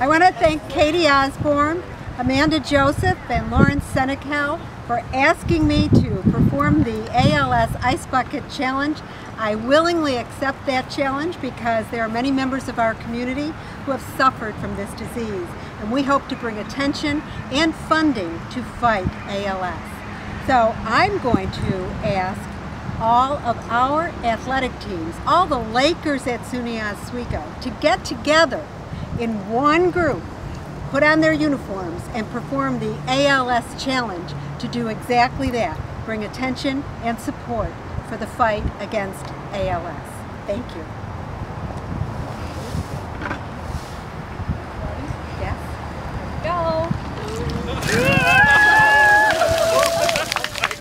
I want to thank Katy Osborn, Amanda Joseph, and Lawrence Senecal for asking me to perform the ALS Ice Bucket Challenge. I willingly accept that challenge because there are many members of our community who have suffered from this disease and we hope to bring attention and funding to fight ALS. So I'm going to ask all of our athletic teams, all the Lakers at SUNY Oswego, to get together in one group, put on their uniforms, and perform the ALS Challenge to do exactly that, bring attention and support for the fight against ALS. Thank you.